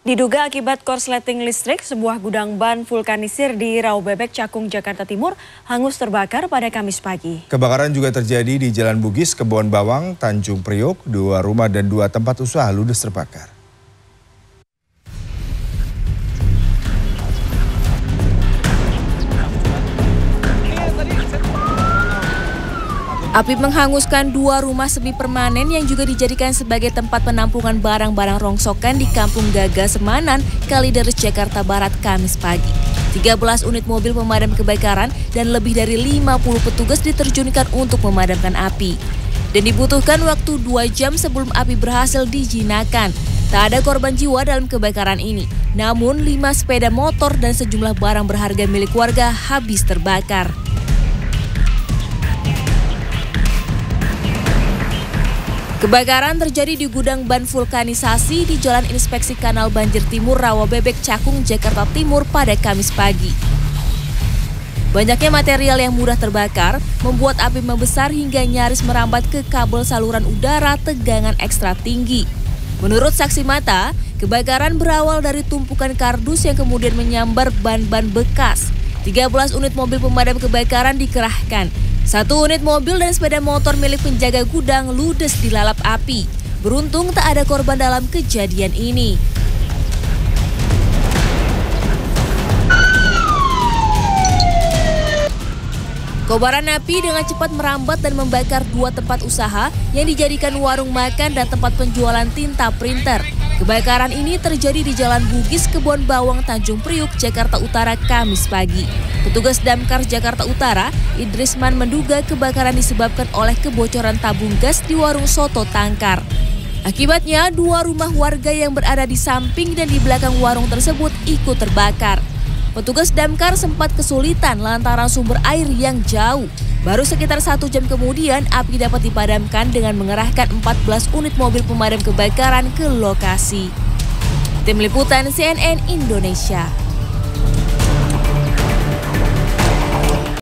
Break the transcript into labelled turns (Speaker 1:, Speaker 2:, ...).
Speaker 1: Diduga akibat korsleting listrik, sebuah gudang ban vulkanisir di Raubebek, Cakung, Jakarta Timur hangus terbakar pada Kamis pagi.
Speaker 2: Kebakaran juga terjadi di Jalan Bugis, Kebon Bawang, Tanjung Priok. Dua rumah dan dua tempat usaha ludes terbakar.
Speaker 3: Api menghanguskan dua rumah semi permanen yang juga dijadikan sebagai tempat penampungan barang-barang rongsokan di Kampung Gaga Semanan, Kalideres, Jakarta Barat, Kamis pagi. 13 unit mobil pemadam kebakaran dan lebih dari 50 petugas diterjunkan untuk memadamkan api. Dan dibutuhkan waktu 2 jam sebelum api berhasil dijinakan. Tak ada korban jiwa dalam kebakaran ini, namun 5 sepeda motor dan sejumlah barang berharga milik warga habis terbakar. Kebakaran terjadi di gudang ban vulkanisasi di Jalan Inspeksi Kanal Banjir Timur Rawabebek Cakung, Jakarta Timur pada Kamis pagi. Banyaknya material yang mudah terbakar membuat api membesar hingga nyaris merambat ke kabel saluran udara tegangan ekstra tinggi. Menurut saksi mata, kebakaran berawal dari tumpukan kardus yang kemudian menyambar ban-ban bekas. 13 unit mobil pemadam kebakaran dikerahkan satu unit mobil dan sepeda motor milik penjaga gudang ludes dilalap api. Beruntung tak ada korban dalam kejadian ini. Kobaran api dengan cepat merambat dan membakar dua tempat usaha yang dijadikan warung makan dan tempat penjualan tinta printer. Kebakaran ini terjadi di Jalan Bugis, Kebon Bawang, Tanjung Priuk, Jakarta Utara, Kamis pagi. Petugas Damkar Jakarta Utara, Idrisman menduga kebakaran disebabkan oleh kebocoran tabung gas di warung soto Tangkar. Akibatnya, dua rumah warga yang berada di samping dan di belakang warung tersebut ikut terbakar. Petugas damkar sempat kesulitan lantaran sumber air yang jauh. Baru sekitar satu jam kemudian, api dapat dipadamkan dengan mengerahkan 14 unit mobil pemadam kebakaran ke lokasi. Tim Liputan CNN Indonesia